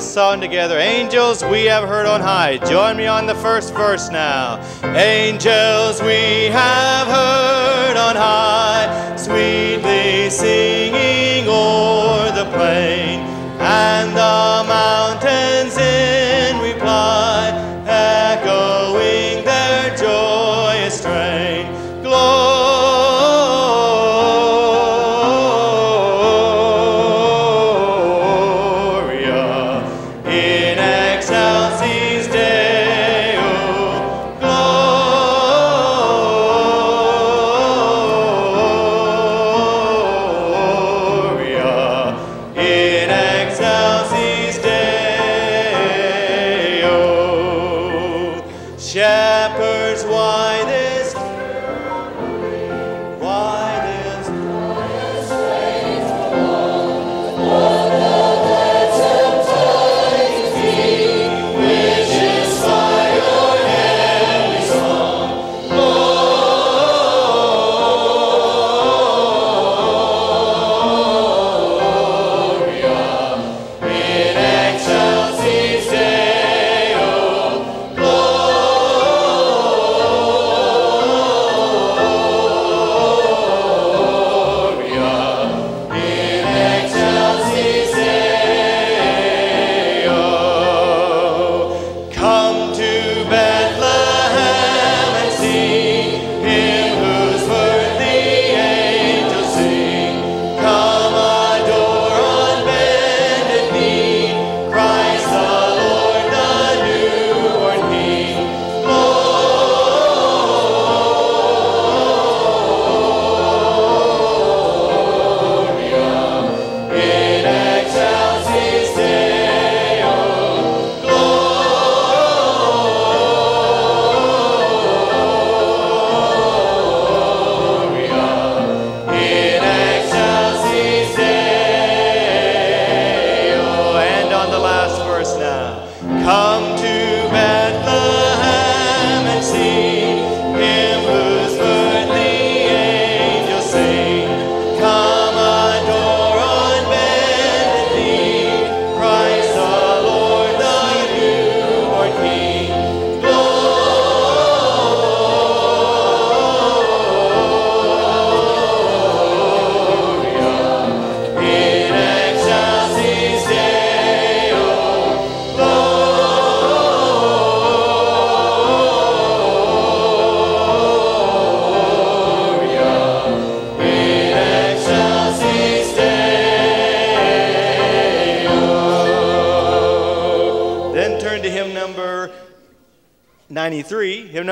this song together. Angels we have heard on high. Join me on the first verse now. Angels we have heard on high, sweetly sing.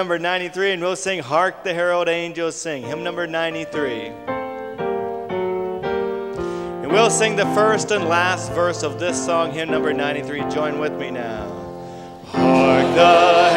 number 93, and we'll sing Hark the Herald Angels Sing, hymn number 93. And we'll sing the first and last verse of this song, hymn number 93. Join with me now. Hark the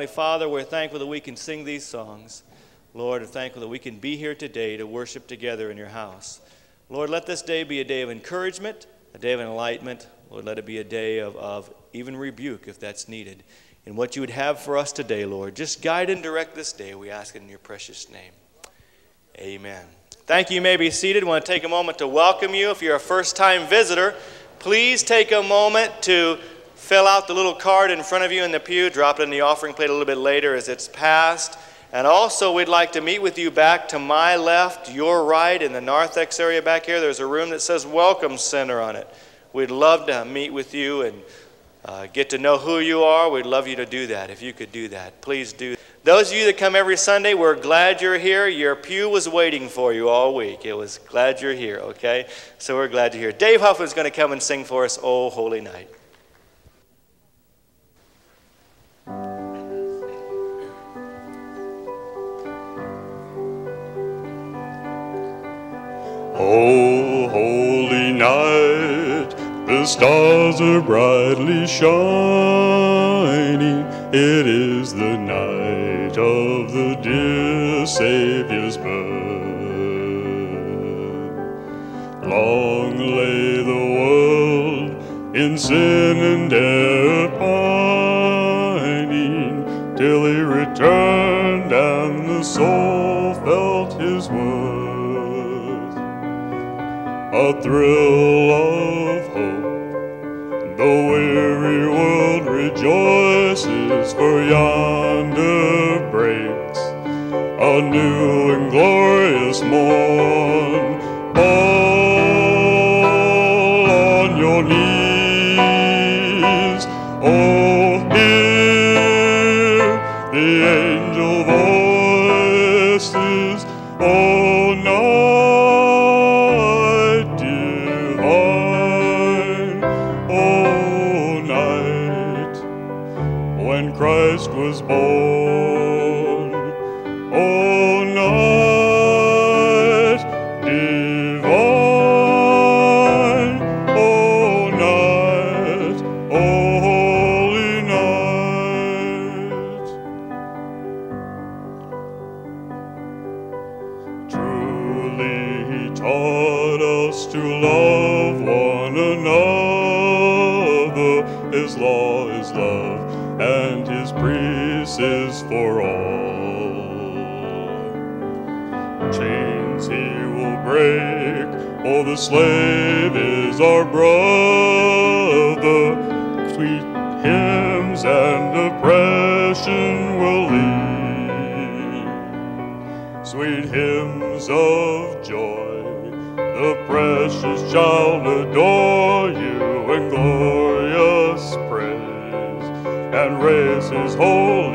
Heavenly Father, we're thankful that we can sing these songs. Lord, we're thankful that we can be here today to worship together in your house. Lord, let this day be a day of encouragement, a day of enlightenment. Lord, let it be a day of, of even rebuke if that's needed. And what you would have for us today, Lord, just guide and direct this day. We ask it in your precious name. Amen. Thank you. You may be seated. I want to take a moment to welcome you. If you're a first time visitor, please take a moment to fill out the little card in front of you in the pew, drop it in the offering plate a little bit later as it's passed. And also, we'd like to meet with you back to my left, your right, in the narthex area back here. There's a room that says Welcome Center on it. We'd love to meet with you and uh, get to know who you are. We'd love you to do that. If you could do that, please do. Those of you that come every Sunday, we're glad you're here. Your pew was waiting for you all week. It was glad you're here, okay? So we're glad you're here. Dave Hoffman's going to come and sing for us, Oh Holy Night. Oh, holy night, the stars are brightly shining. It is the night of the dear Savior's birth. Long lay the world in sin and error pining, till he returned and the soul felt his worth a thrill of hope. The weary world rejoices, for yonder breaks a new and glorious morn. Taught us to love one another. His law is love, and his priest is for all. Chains he will break, for the slave is our brother. Sweet hymns and oppression will leave sweet hymns of adore you in glorious praise and raise his holy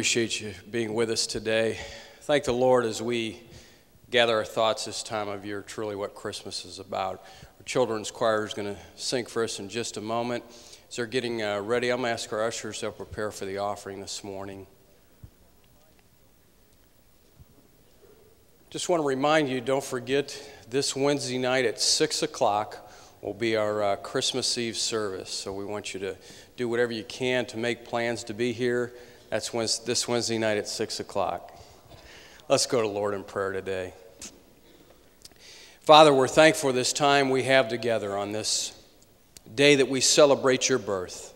appreciate you being with us today. Thank the Lord as we gather our thoughts this time of year, truly what Christmas is about. Our children's choir is going to sing for us in just a moment. As they're getting uh, ready, I'm going to ask our ushers to prepare for the offering this morning. Just want to remind you don't forget this Wednesday night at 6 o'clock will be our uh, Christmas Eve service. So we want you to do whatever you can to make plans to be here. That's Wednes- this Wednesday night at 6 o'clock. Let's go to Lord in prayer today. Father, we're thankful for this time we have together on this day that we celebrate your birth.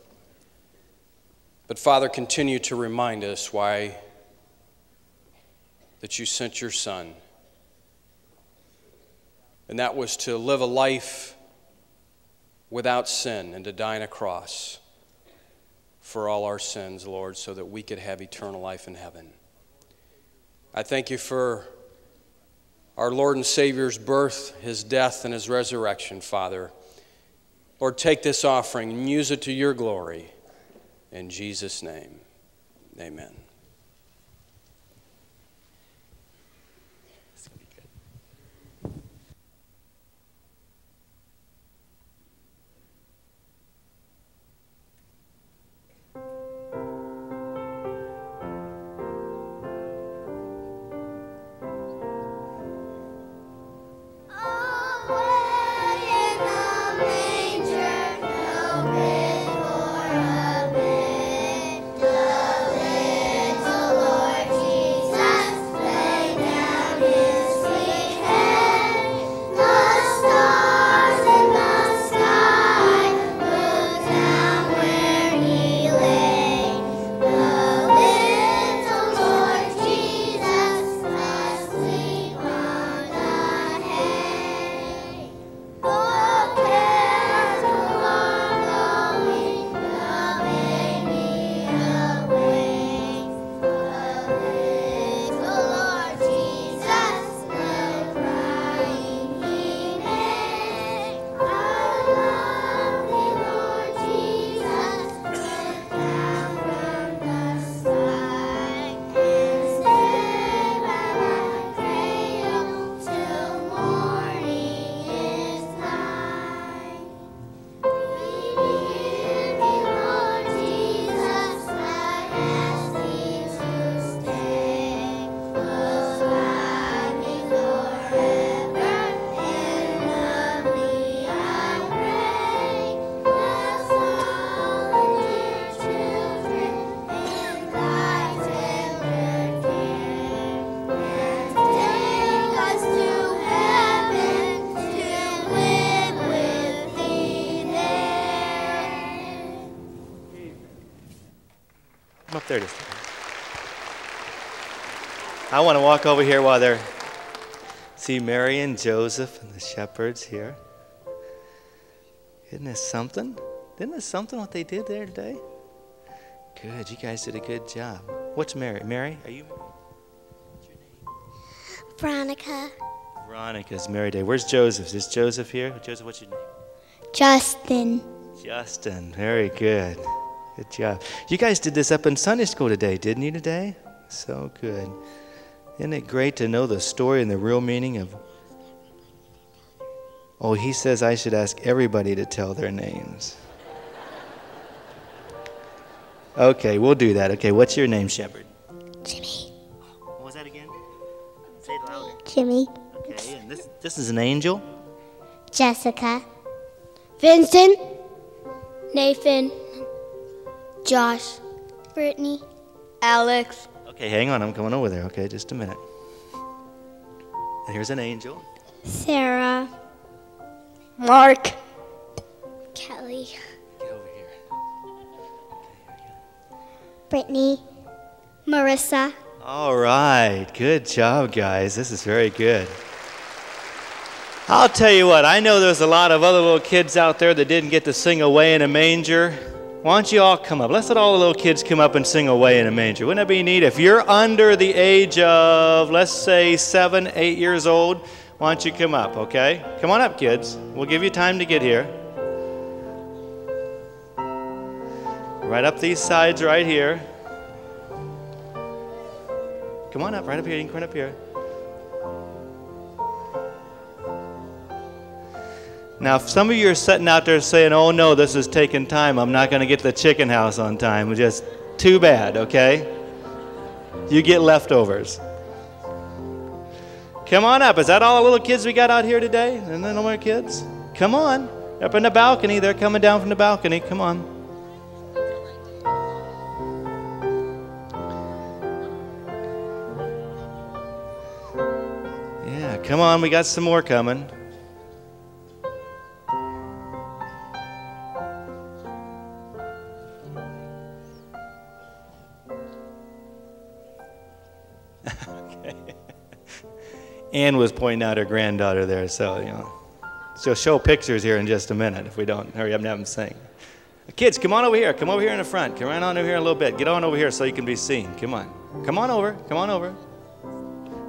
But Father, continue to remind us why that you sent your son. and that was to live a life without sin and to die on a cross for all our sins, Lord, so that we could have eternal life in heaven. I thank you for our Lord and Savior's birth, his death, and his resurrection, Father. Lord, take this offering and use it to your glory. In Jesus' name, amen. Want to walk over here while they're see Mary and Joseph and the shepherds here. Isn't this something? Isn't this something what they did there today? Good, you guys did a good job. What's Mary? Mary, are you? What's your name? Veronica. Veronica's Mary Day. Where's Joseph? Is Joseph here? Joseph, what's your name? Justin. Justin. Very good. Good job. You guys did this up in Sunday school today, didn't you today? So good. Isn't it great to know the story and the real meaning of Oh, he says I should ask everybody to tell their names. Okay, we'll do that. Okay, what's your name, Shepherd? Jimmy. What was that again? Say it louder. Jimmy. Okay, and this this is an angel. Jessica. Vincent. Nathan. Josh. Brittany. Alex. Okay, hang on. I'm coming over there. Okay, just a minute. And here's an angel. Sarah. Mark. Kelly. Get over here. Brittany. Marissa. All right. Good job, guys. This is very good. I'll tell you what, I know there's a lot of other little kids out there that didn't get to sing Away in a Manger. Why don't you all come up? Let's let all the little kids come up and sing Away in a Manger. Wouldn't that be neat? If you're under the age of, let's say, seven, eight years old, why don't you come up, okay? Come on up, kids. We'll give you time to get here. Right up these sides right here. Come on up, right up here. You can right up here. Now, if some of you are sitting out there saying, oh no, this is taking time, I'm not going to get the chicken house on time, just too bad, okay? You get leftovers. Come on up. Is that all the little kids we got out here today? And then no more kids? Come on. Up in the balcony. They're coming down from the balcony. Come on. Yeah, come on. We got some more coming. Ann was pointing out her granddaughter there, so, you know. She'll show pictures here in just a minute if we don't hurry up and have them sing. Kids, come on over here. Come over here in the front. Come right on over here in a little bit. Get on over here so you can be seen. Come on. Come on over. Come on over.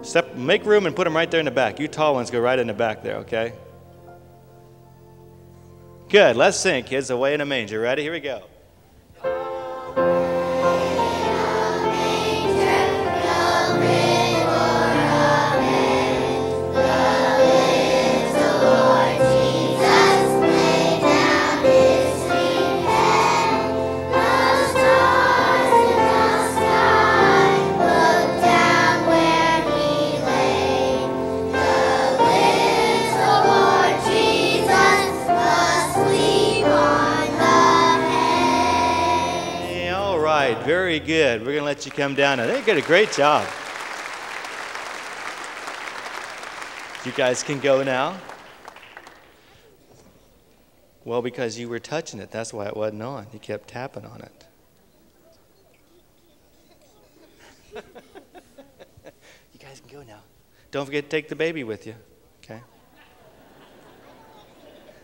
Step, make room and put them right there in the back. You tall ones go right in the back there, okay? Good. Let's sing, kids. Away in a manger. Ready? Here we go. Very good. We're going to let you come down now. They did a great job. You guys can go now. Well, because you were touching it. That's why it wasn't on. You kept tapping on it. you guys can go now. Don't forget to take the baby with you, okay?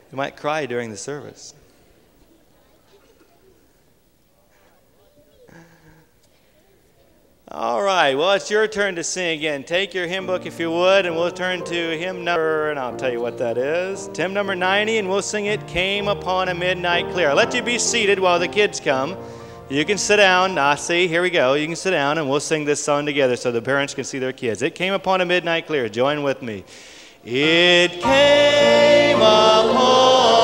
You might cry during the service. All right, well, it's your turn to sing again. Take your hymn book if you would, and we'll turn to hymn number, and I'll tell you what that is. Hymn number 90, and we'll sing it Came Upon a Midnight Clear. I'll let you be seated while the kids come. You can sit down. I see, here we go. You can sit down, and we'll sing this song together so the parents can see their kids. It came upon a midnight clear. Join with me. It came upon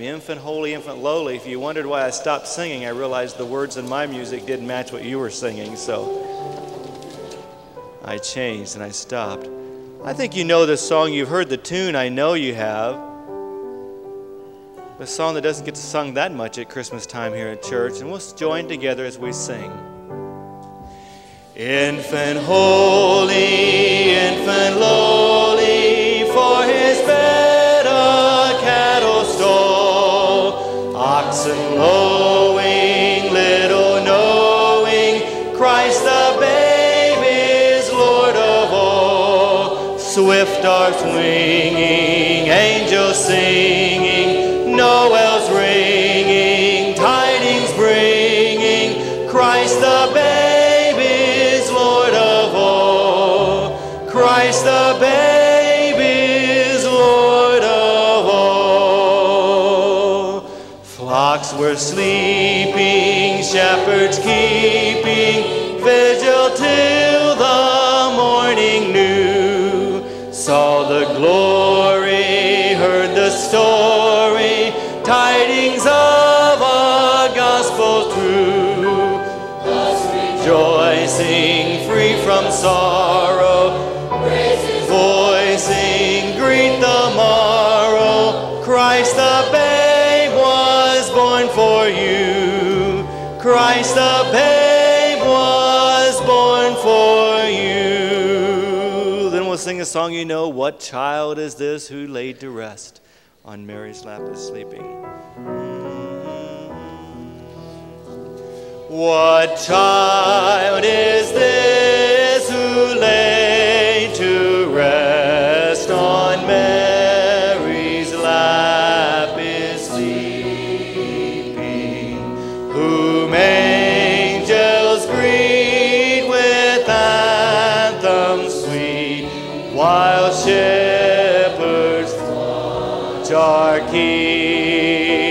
Infant, Holy, Infant, Lowly. If you wondered why I stopped singing, I realized the words in my music didn't match what you were singing, so I changed and I stopped. I think you know this song. You've heard the tune, I know you have. A song that doesn't get sung that much at Christmas time here at church, and we'll join together as we sing. Infant holy, infant lowly, Are swinging, angels singing, Noel's ringing, tidings bringing, Christ the babe is Lord of all. Christ the babe is Lord of all. Flocks were sleeping, the babe was born for you. Then we'll sing a song you know. What child is this who laid to rest on Mary's lap is sleeping? Mm-hmm. What child is this who laid to rest on Mary? Are keeping.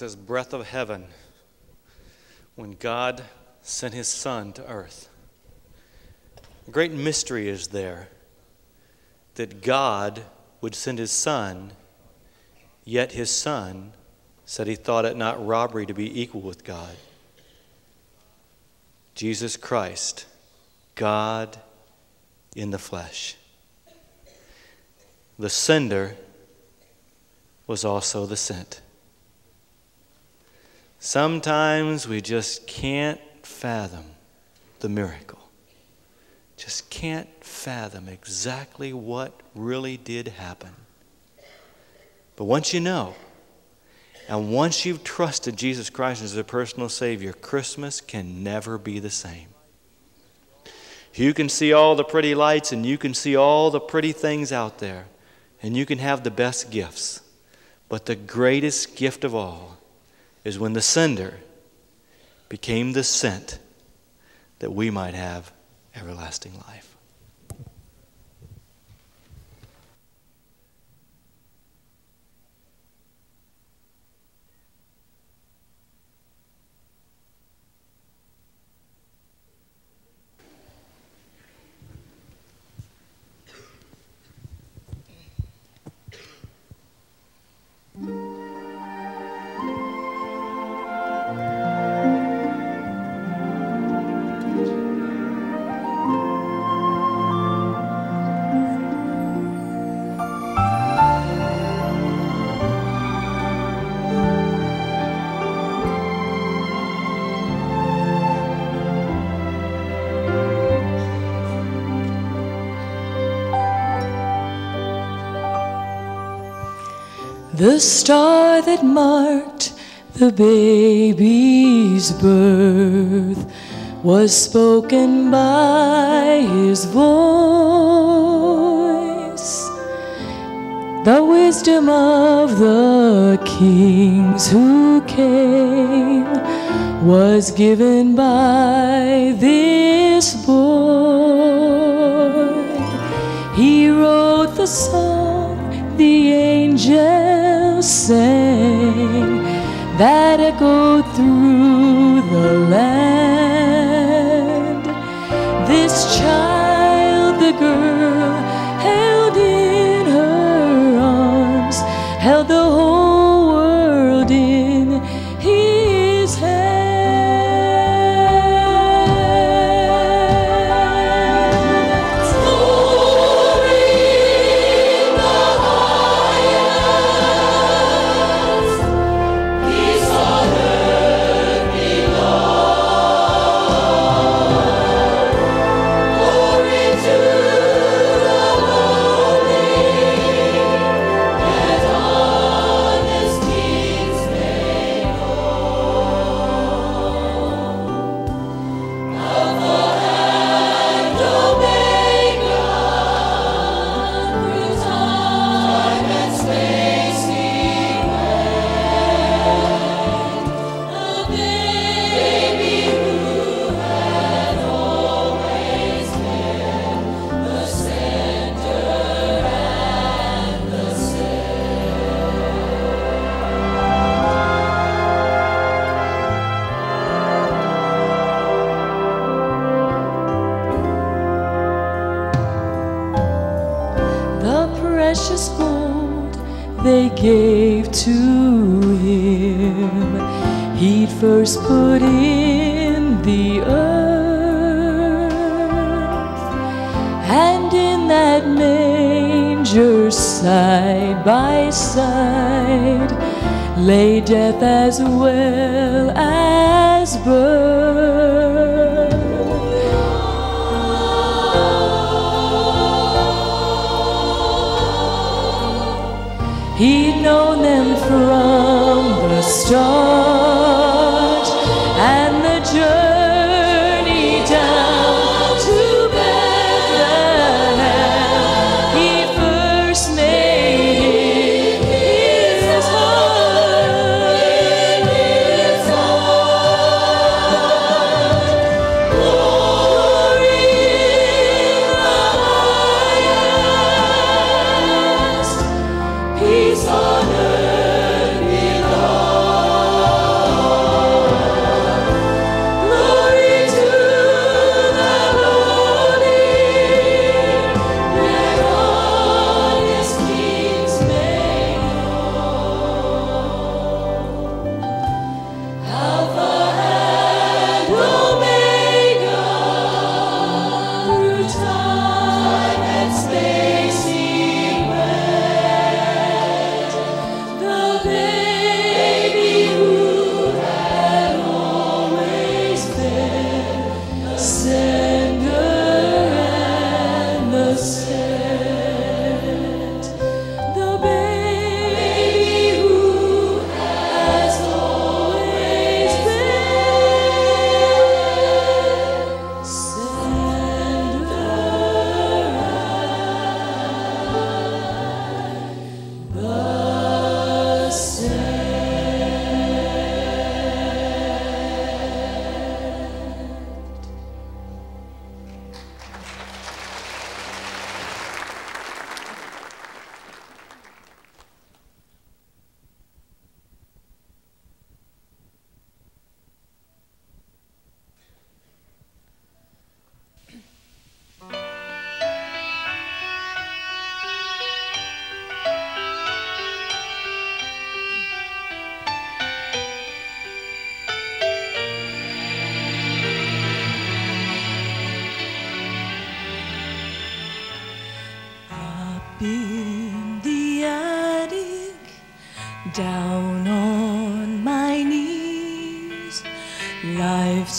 Says, Breath of heaven, when God sent his Son to earth. A great mystery is there that God would send his Son, yet his Son said he thought it not robbery to be equal with God. Jesus Christ, God in the flesh. The sender was also the sent. Sometimes we just can't fathom the miracle. Just can't fathom exactly what really did happen. But once you know, and once you've trusted Jesus Christ as a personal Savior, Christmas can never be the same. You can see all the pretty lights and you can see all the pretty things out there, and you can have the best gifts. But the greatest gift of all is when the sender became the sent that we might have everlasting life. The star that marked the baby's birth was spoken by his voice. The wisdom of the kings who came was given by this boy. He wrote the song the angels sang that echoed through the land. This child, the girl held in her arms, held the whole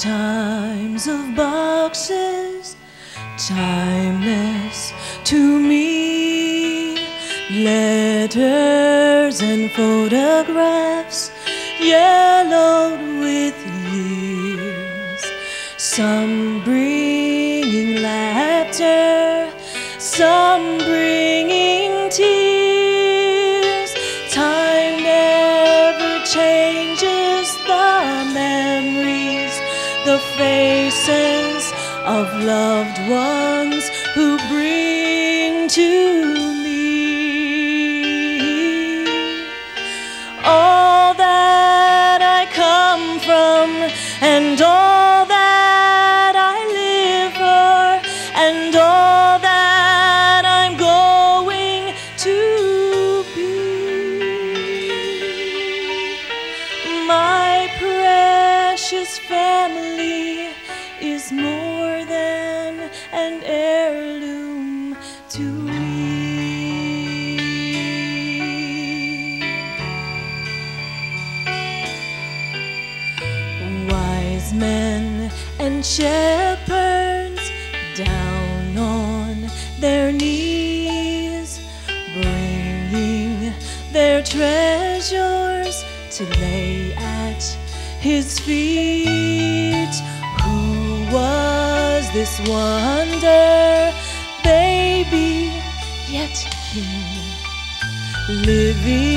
Lifetimes of boxes, timeless to me. Letters and photographs, yellowed with years. Some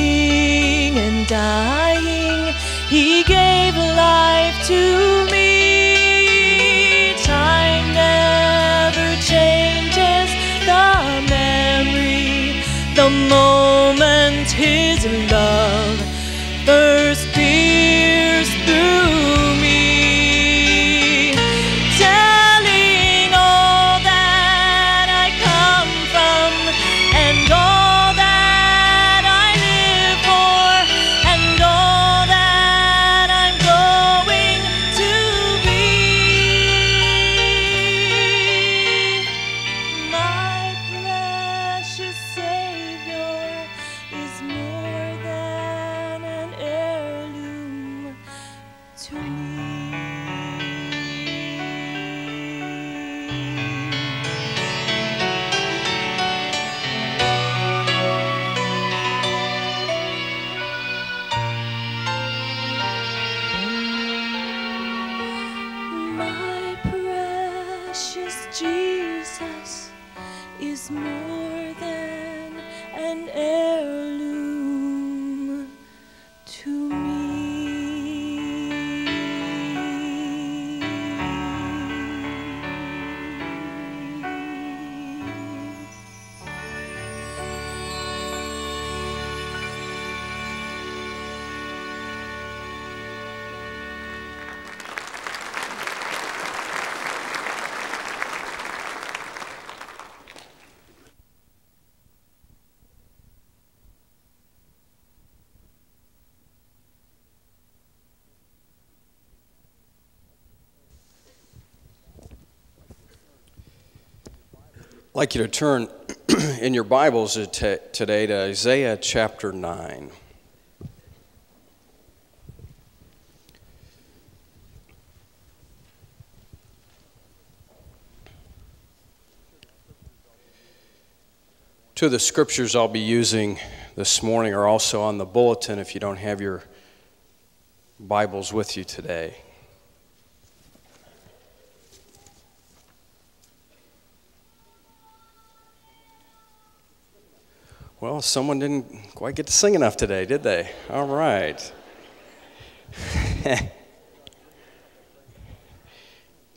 living and dying, he gave life to me. Time never changes the memory, the moment his love like you to turn in your Bibles today to Isaiah chapter 9. Two of the scriptures I'll be using this morning are also on the bulletin if you don't have your Bibles with you today. Well, someone didn't quite get to sing enough today, did they? All right. you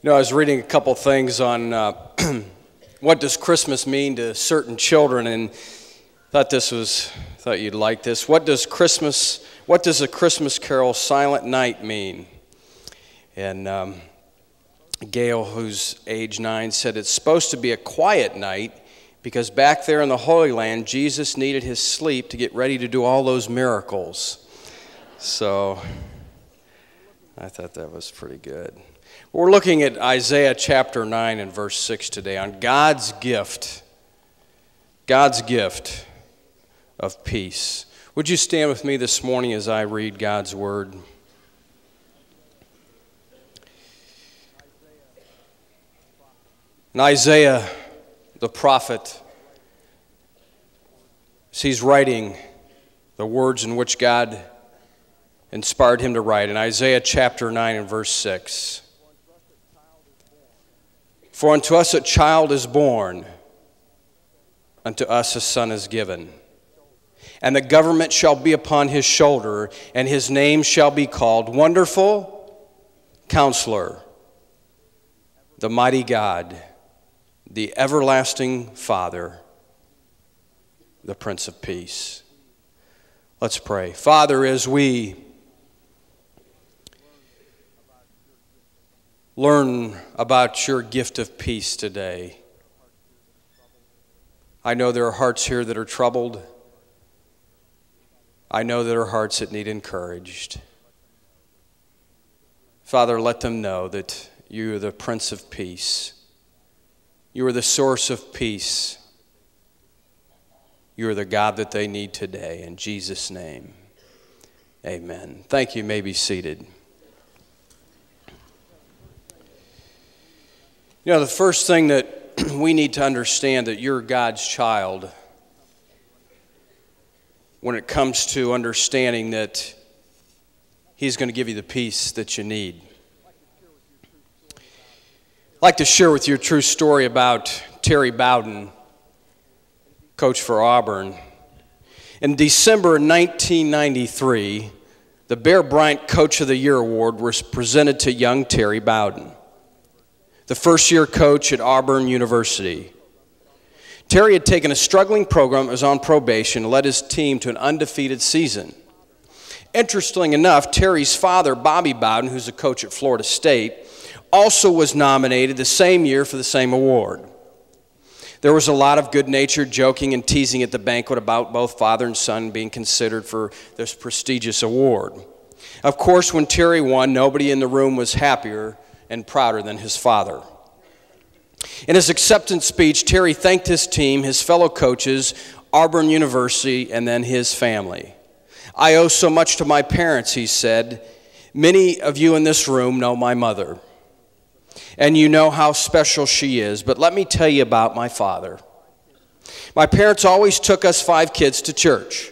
know, I was reading a couple things on uh, what does Christmas mean to certain children, and thought this was thought you'd like this. What does Christmas? What does a Christmas carol, "Silent Night," mean? And um, Gail, who's age nine, said it's supposed to be a quiet night because back there in the Holy Land, Jesus needed his sleep to get ready to do all those miracles. So I thought that was pretty good. We're looking at Isaiah chapter 9 and verse 6 today on God's gift. God's gift of peace. Would you stand with me this morning as I read God's word? And Isaiah, the prophet, he's writing the words in which God inspired him to write, in Isaiah chapter 9 and verse 6 For unto us a child is born, unto us a son is given. And the government shall be upon his shoulder, and his name shall be called Wonderful Counselor, the Mighty God the everlasting Father, the Prince of Peace. Let's pray. Father, as we learn about your gift of peace today, I know there are hearts here that are troubled. I know there are hearts that need encouraged. Father, let them know that you are the Prince of Peace you are the source of peace. You are the God that they need today. In Jesus' name, amen. Thank you. you may be seated. You know, the first thing that we need to understand that you're God's child when it comes to understanding that He's going to give you the peace that you need. I'd like to share with you a true story about Terry Bowden, coach for Auburn. In December 1993, the Bear Bryant Coach of the Year Award was presented to young Terry Bowden, the first year coach at Auburn University. Terry had taken a struggling program, was on probation, and led his team to an undefeated season. Interestingly enough, Terry's father, Bobby Bowden, who's a coach at Florida State, also was nominated the same year for the same award. There was a lot of good natured joking and teasing at the banquet about both father and son being considered for this prestigious award. Of course, when Terry won, nobody in the room was happier and prouder than his father. In his acceptance speech, Terry thanked his team, his fellow coaches, Auburn University, and then his family. I owe so much to my parents, he said. Many of you in this room know my mother and you know how special she is. But let me tell you about my father. My parents always took us five kids to church,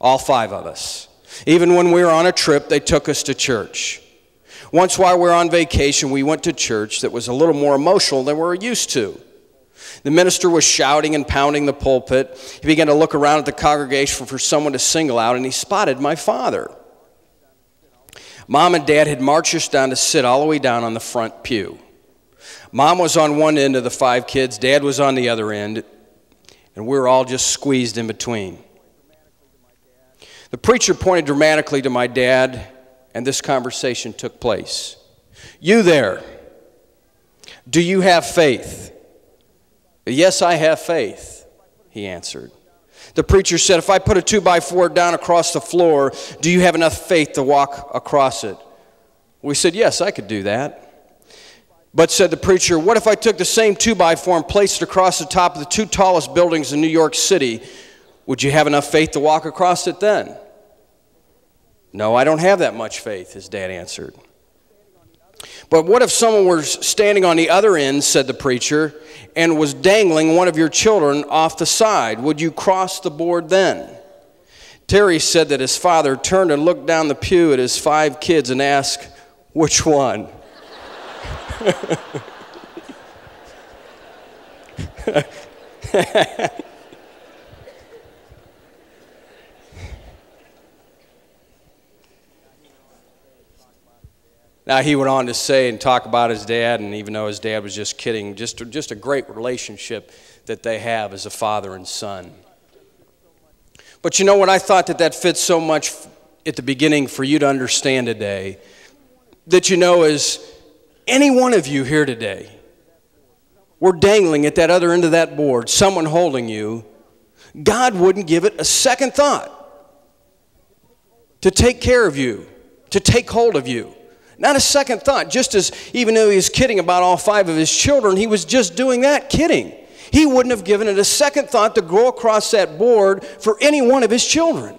all five of us. Even when we were on a trip, they took us to church. Once, while we were on vacation, we went to church that was a little more emotional than we were used to. The minister was shouting and pounding the pulpit. He began to look around at the congregation for someone to single out, and he spotted my father. Mom and dad had marched us down to sit all the way down on the front pew. Mom was on one end of the five kids, dad was on the other end, and we were all just squeezed in between. The preacher pointed dramatically to my dad, and this conversation took place. You there, do you have faith? Yes, I have faith, he answered. The preacher said, If I put a two by four down across the floor, do you have enough faith to walk across it? We said, Yes, I could do that. But said the preacher, what if I took the same two by four and placed it across the top of the two tallest buildings in New York City? Would you have enough faith to walk across it then? No, I don't have that much faith, his dad answered. But what if someone was standing on the other end, said the preacher, and was dangling one of your children off the side? Would you cross the board then? Terry said that his father turned and looked down the pew at his five kids and asked, Which one? now he went on to say and talk about his dad, and even though his dad was just kidding, just, just a great relationship that they have as a father and son. But you know what? I thought that that fits so much at the beginning for you to understand today that you know is any one of you here today were dangling at that other end of that board, someone holding you, God wouldn't give it a second thought to take care of you, to take hold of you. Not a second thought, just as even though he was kidding about all five of his children, he was just doing that, kidding. He wouldn't have given it a second thought to go across that board for any one of his children.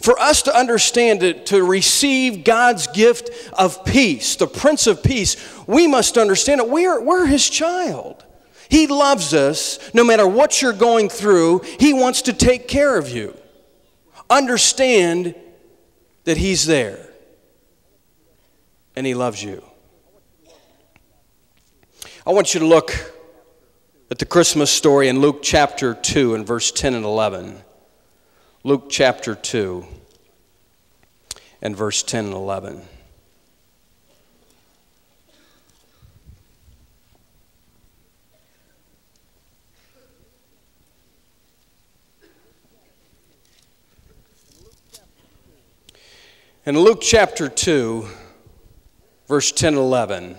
For us to understand it, to receive God's gift of peace, the Prince of Peace, we must understand it. we're, we're His child. He loves us no matter what you're going through, He wants to take care of you. Understand that He's there and He loves you. I want you to look at the Christmas story in Luke chapter 2 and verse 10 and 11. Luke chapter 2 and verse 10 and 11. In Luke chapter 2, verse 10 and 11,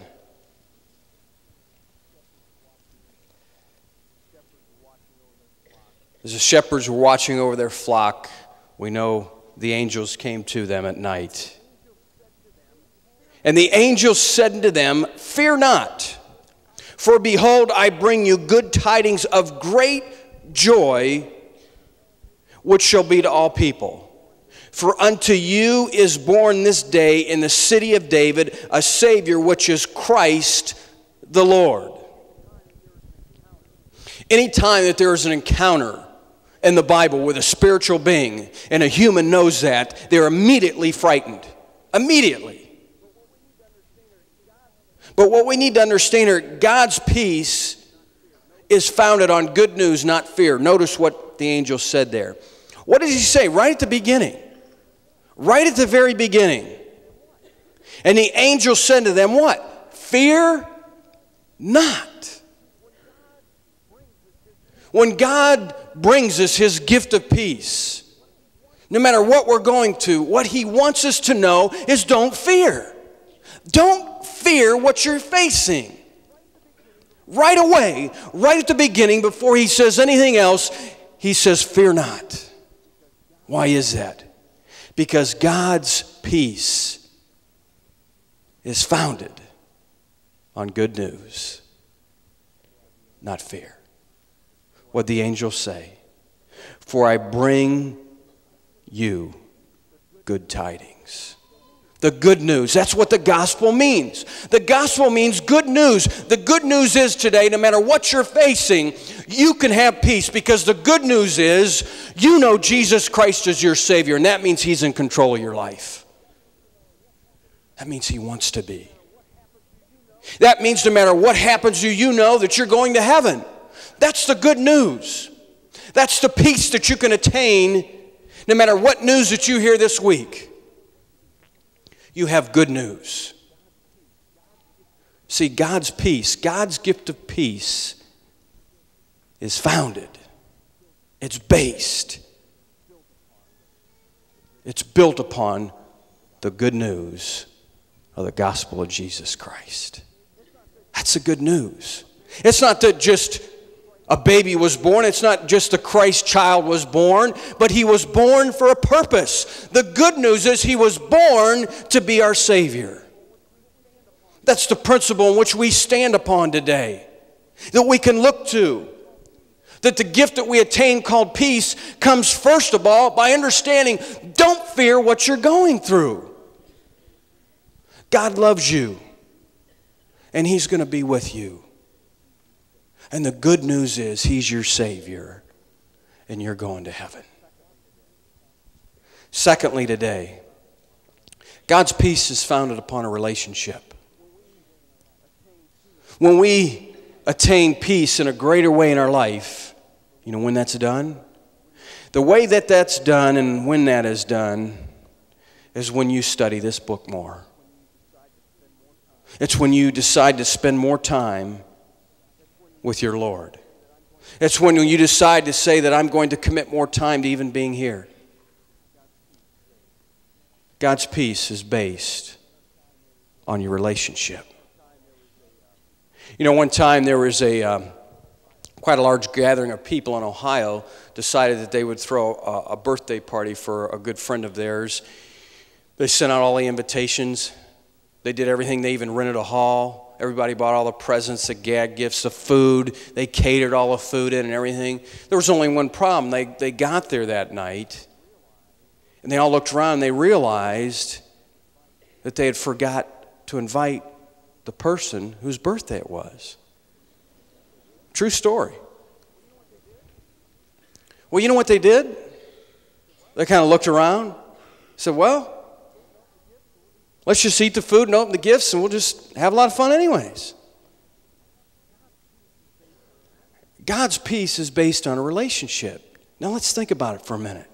as the shepherds were watching over their flock, we know the angels came to them at night. And the angels said unto them, Fear not, for behold, I bring you good tidings of great joy, which shall be to all people. For unto you is born this day in the city of David a Savior, which is Christ the Lord. Anytime that there is an encounter in the Bible with a spiritual being and a human knows that, they're immediately frightened. Immediately. But what we need to understand here God's peace is founded on good news, not fear. Notice what the angel said there. What does he say right at the beginning? Right at the very beginning. And the angel said to them, What? Fear not. When God brings us his gift of peace, no matter what we're going to, what he wants us to know is don't fear. Don't fear what you're facing. Right away, right at the beginning, before he says anything else, he says, Fear not. Why is that? Because God's peace is founded on good news, not fear. What the angels say For I bring you good tidings. The good news. That's what the gospel means. The gospel means good news. The good news is today, no matter what you're facing, you can have peace because the good news is you know Jesus Christ is your Savior, and that means He's in control of your life. That means He wants to be. That means no matter what happens to you, you know that you're going to heaven. That's the good news. That's the peace that you can attain no matter what news that you hear this week. You have good news. See, God's peace, God's gift of peace, is founded, it's based, it's built upon the good news of the gospel of Jesus Christ. That's the good news. It's not that just a baby was born. It's not just a Christ child was born, but he was born for a purpose. The good news is he was born to be our Savior. That's the principle in which we stand upon today, that we can look to. That the gift that we attain called peace comes first of all by understanding don't fear what you're going through. God loves you, and He's going to be with you. And the good news is, He's your Savior, and you're going to heaven. Secondly, today, God's peace is founded upon a relationship. When we attain peace in a greater way in our life, you know when that's done? The way that that's done and when that is done is when you study this book more. It's when you decide to spend more time with your Lord. It's when you decide to say that I'm going to commit more time to even being here. God's peace is based on your relationship. You know, one time there was a um, quite a large gathering of people in Ohio decided that they would throw a, a birthday party for a good friend of theirs. They sent out all the invitations. They did everything. They even rented a hall. Everybody bought all the presents, the gag gifts, the food. They catered all the food in and everything. There was only one problem. They, they got there that night, And they all looked around and they realized that they had forgot to invite the person whose birthday it was. True story. Well, you know what they did? They kind of looked around, said, Well, let's just eat the food and open the gifts and we'll just have a lot of fun, anyways. God's peace is based on a relationship. Now let's think about it for a minute.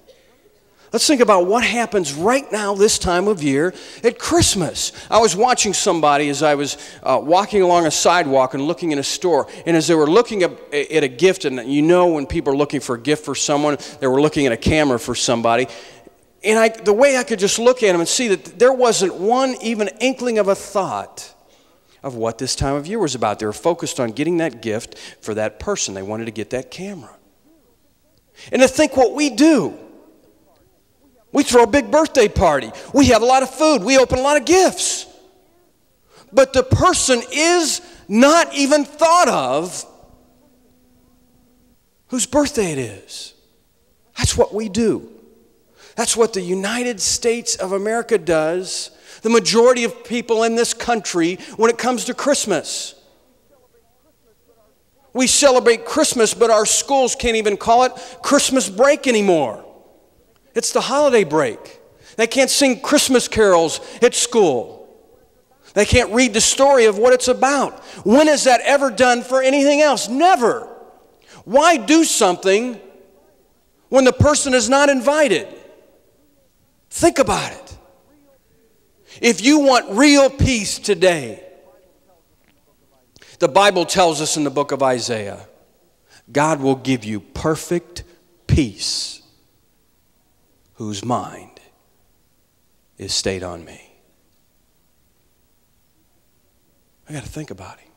Let's think about what happens right now, this time of year, at Christmas. I was watching somebody as I was uh, walking along a sidewalk and looking in a store, and as they were looking at, at a gift, and you know when people are looking for a gift for someone, they were looking at a camera for somebody. And I, the way I could just look at them and see that there wasn't one even inkling of a thought of what this time of year was about. They were focused on getting that gift for that person. They wanted to get that camera. And to think what we do. We throw a big birthday party. We have a lot of food. We open a lot of gifts. But the person is not even thought of whose birthday it is. That's what we do. That's what the United States of America does. The majority of people in this country when it comes to Christmas. We celebrate Christmas, but our schools can't even call it Christmas break anymore. It's the holiday break. They can't sing Christmas carols at school. They can't read the story of what it's about. When is that ever done for anything else? Never. Why do something when the person is not invited? Think about it. If you want real peace today, the Bible tells us in the book of Isaiah, God will give you perfect peace whose mind is stayed on me. I got to think about him.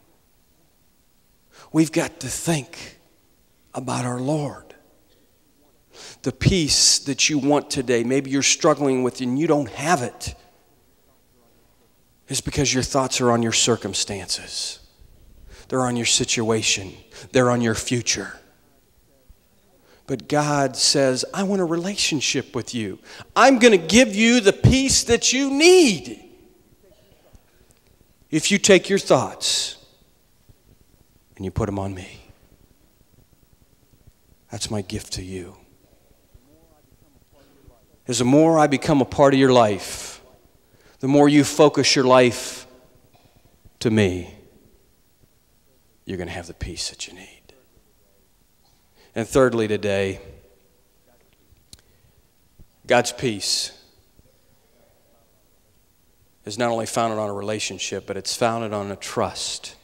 We've got to think about our Lord. The peace that you want today, maybe you're struggling with and you don't have it, is because your thoughts are on your circumstances. They're on your situation. They're on your future. But God says, I want a relationship with you. I'm going to give you the peace that you need. If you take your thoughts and you put them on me, that's my gift to you. As the more I become a part of your life, the more you focus your life to me, you're going to have the peace that you need. And thirdly, today, God's peace is not only founded on a relationship, but it's founded on a trust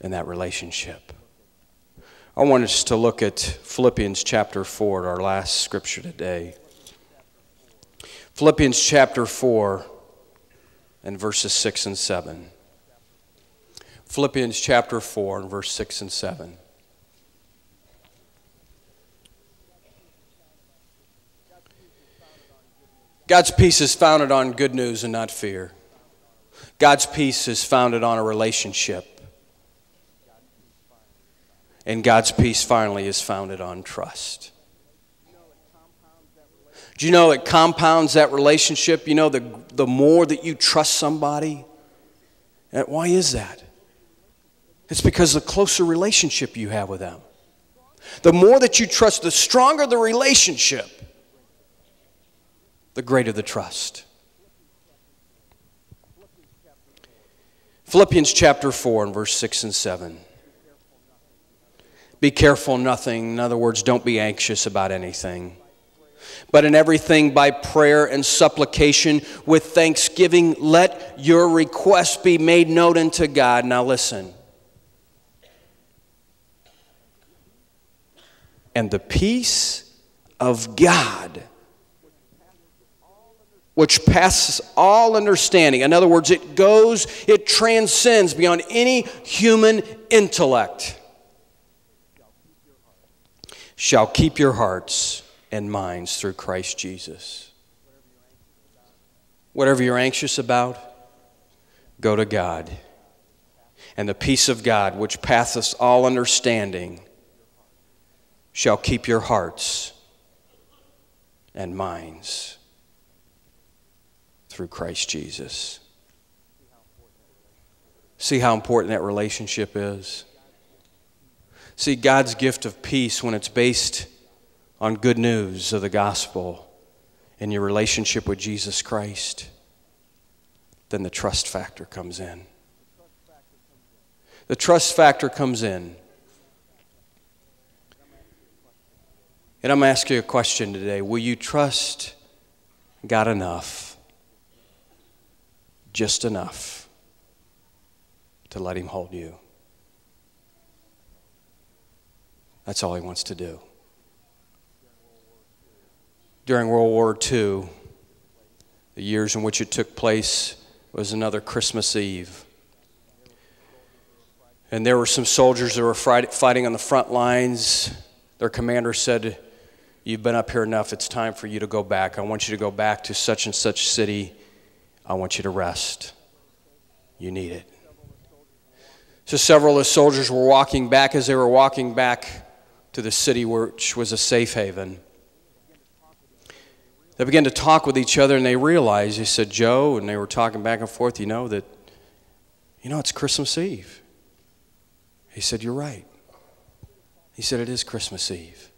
in that relationship. I want us to look at Philippians chapter 4, our last scripture today. Philippians chapter 4 and verses 6 and 7. Philippians chapter 4 and verse 6 and 7. God's peace is founded on good news and not fear. God's peace is founded on a relationship. And God's peace finally is founded on trust. Do you know it compounds that relationship? You know, the, the more that you trust somebody, why is that? It's because the closer relationship you have with them. The more that you trust, the stronger the relationship, the greater the trust. Philippians chapter 4 and verse 6 and 7. Be careful nothing. In other words, don't be anxious about anything. But in everything by prayer and supplication with thanksgiving, let your requests be made known unto God. Now listen. And the peace of God, which passes all understanding, in other words, it goes, it transcends beyond any human intellect, shall keep your hearts and minds through Christ Jesus. Whatever you're anxious about, go to God. And the peace of God, which passeth all understanding, shall keep your hearts and minds through Christ Jesus. See how important that relationship is? See, God's gift of peace, when it's based on good news of the gospel and your relationship with Jesus Christ, then the trust factor comes in. The trust factor comes in. And I'm asking you a question today. Will you trust God enough, just enough, to let Him hold you? That's all He wants to do. During World War II, the years in which it took place was another Christmas Eve. And there were some soldiers that were fighting on the front lines. Their commander said, You've been up here enough. It's time for you to go back. I want you to go back to such and such city. I want you to rest. You need it. So several of the soldiers were walking back as they were walking back to the city, which was a safe haven. They began to talk with each other and they realized, he said, Joe, and they were talking back and forth, you know, that, you know, it's Christmas Eve. He said, You're right. He said, It is Christmas Eve.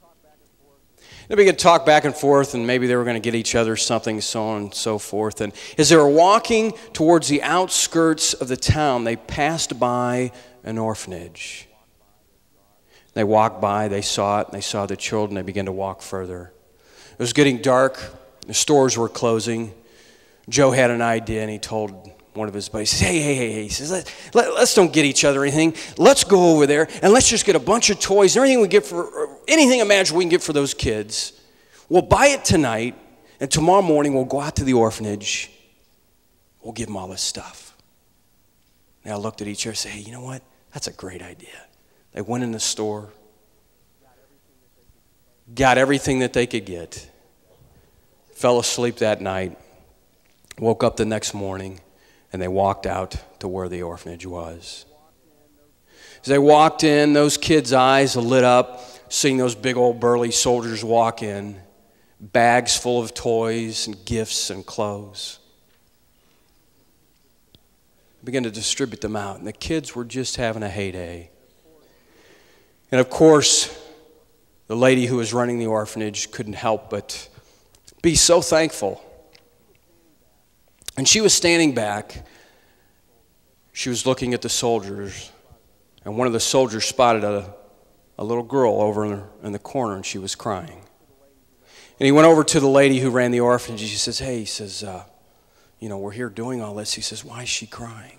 They began to talk back and forth, and maybe they were going to get each other something, so on and so forth. And as they were walking towards the outskirts of the town, they passed by an orphanage. They walked by, they saw it, and they saw the children, they began to walk further. It was getting dark, the stores were closing. Joe had an idea, and he told one of his buddies, he says, hey, hey, hey, he says, let, let, us don't get each other anything. Let's go over there and let's just get a bunch of toys and everything we get for, anything imaginable we can get for those kids. We'll buy it tonight, and tomorrow morning we'll go out to the orphanage. We'll give them all this stuff. They all looked at each other and said, hey, you know what? That's a great idea. They went in the store, got everything that they could get, fell asleep that night, woke up the next morning, and they walked out to where the orphanage was. As they walked in, those kids' eyes lit up, seeing those big old burly soldiers walk in, bags full of toys and gifts and clothes. Began to distribute them out, and the kids were just having a heyday. And of course, the lady who was running the orphanage couldn't help but be so thankful and she was standing back. She was looking at the soldiers. And one of the soldiers spotted a, a little girl over in the, in the corner, and she was crying. And he went over to the lady who ran the orphanage. He says, Hey, he says, uh, you know, we're here doing all this. He says, Why is she crying?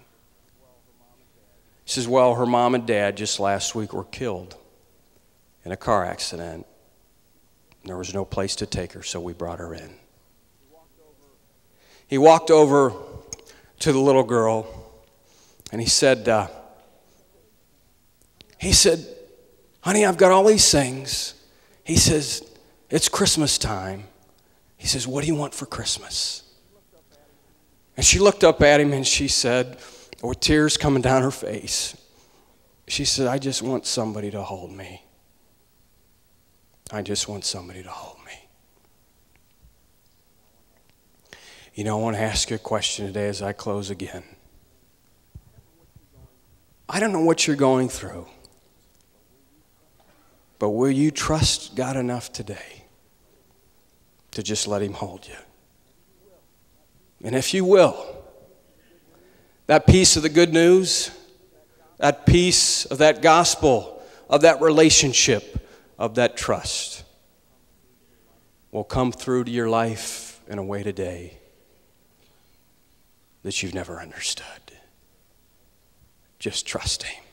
He says, Well, her mom and dad just last week were killed in a car accident. There was no place to take her, so we brought her in. He walked over to the little girl and he said, uh, he said, honey, I've got all these things. He says, it's Christmas time. He says, what do you want for Christmas? And she looked up at him and she said, with tears coming down her face, she said, I just want somebody to hold me. I just want somebody to hold me. You know, I want to ask you a question today as I close again. I don't know what you're going through, but will you trust God enough today to just let Him hold you? And if you will, that peace of the good news, that peace of that gospel, of that relationship, of that trust will come through to your life in a way today that you've never understood. Just trust Him.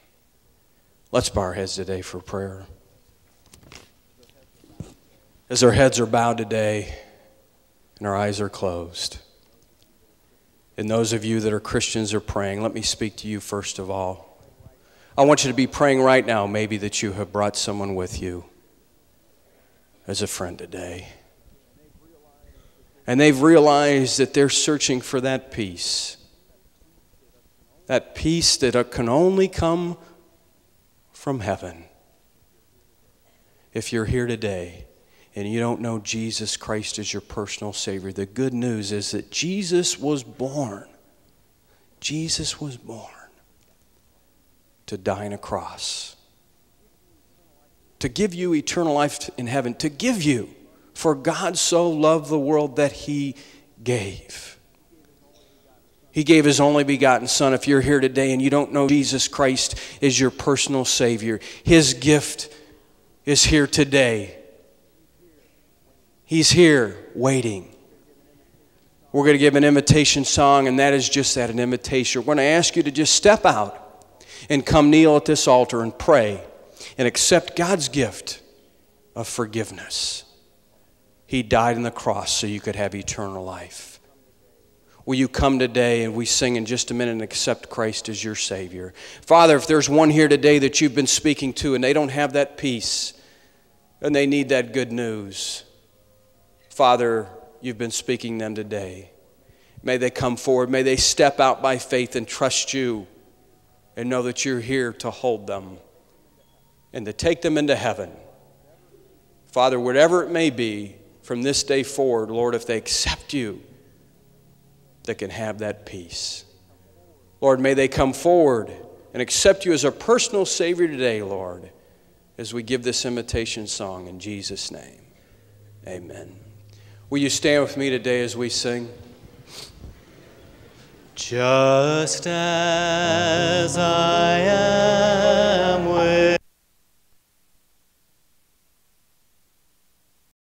Let's bow our heads today for prayer. As our heads are bowed today and our eyes are closed, and those of you that are Christians are praying, let me speak to you first of all. I want you to be praying right now, maybe that you have brought someone with you as a friend today and they've realized that they're searching for that peace. That peace that can only come from heaven. If you're here today and you don't know Jesus Christ as your personal Savior, the good news is that Jesus was born. Jesus was born to die on a cross, to give you eternal life in heaven, to give you, for God so loved the world that He gave. He gave His only begotten Son. If you're here today and you don't know Jesus Christ is your personal Savior, His gift is here today. He's here waiting. We're going to give an invitation song, and that is just that an invitation. We're going to ask you to just step out and come kneel at this altar and pray and accept God's gift of forgiveness. He died on the cross so you could have eternal life. Will you come today and we sing in just a minute and accept Christ as your Savior? Father, if there's one here today that you've been speaking to and they don't have that peace and they need that good news, Father, you've been speaking them today. May they come forward. May they step out by faith and trust you and know that you're here to hold them and to take them into heaven. Father, whatever it may be from this day forward, Lord, if they accept you, they can have that peace. Lord, may they come forward and accept you as a personal Savior today, Lord, as we give this invitation song in Jesus' name. Amen. Will you stand with me today as we sing? Just as I am with